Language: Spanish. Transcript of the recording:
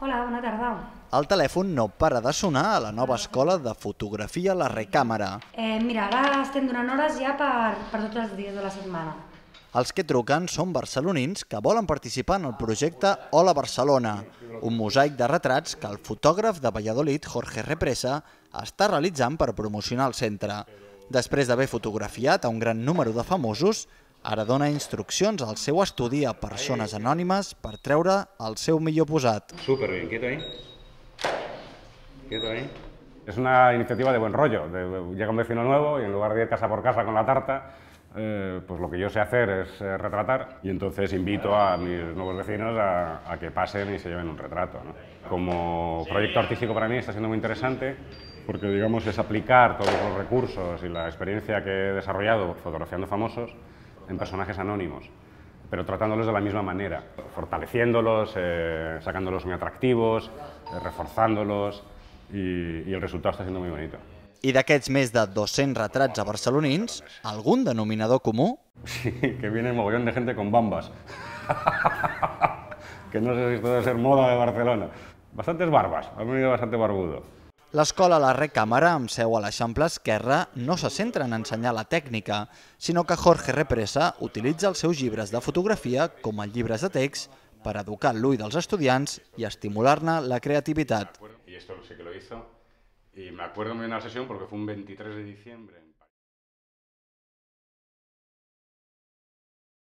Hola, bona tarda. El telèfon no para de sonar a la nova escola de fotografia La Recàmera. Eh, mira, ara estem donant hores ja per, per tots els dies de la setmana. Els que truquen són barcelonins que volen participar en el projecte Hola Barcelona, un mosaic de retrats que el fotògraf de Valladolid, Jorge Represa, està realitzant per promocionar el centre. Després d'haver fotografiat a un gran número de famosos, ara dona instruccions al seu estudi a persones anònimes per treure el seu millor posat. Súper bien, quieto ahí. Quieto ahí. Es una iniciativa de buen rollo. De- llega un vecino nuevo y en lugar de ir casa por casa con la tarta, eh, pues lo que yo sé hacer es eh, retratar y entonces invito a mis nuevos vecinos a, a que pasen y se lleven un retrato. ¿no? Como proyecto artístico para mí está siendo muy interesante porque digamos es aplicar todos los recursos y la experiencia que he desarrollado fotografiando famosos en personajes anónimos pero tratándolos de la misma manera, fortaleciéndolos, eh, sacándolos muy atractivos, eh, reforzándolos y, y el resultado está siendo muy bonito. I d'aquests més de 200 retrats a barcelonins, algun denominador comú? Sí, que viene mogollón de gente con bambas. que no sé si esto debe ser moda de Barcelona. Bastantes barbas, ha venido bastante barbudo. L'escola La Recàmera, amb seu a l'Eixample Esquerra, no se centra en ensenyar la tècnica, sinó que Jorge Represa utilitza els seus llibres de fotografia com a llibres de text per educar l'ull dels estudiants i estimular-ne la creativitat. Y esto sí que lo hizo. Y me acuerdo muy bien la sesión porque fue un 23 de diciembre.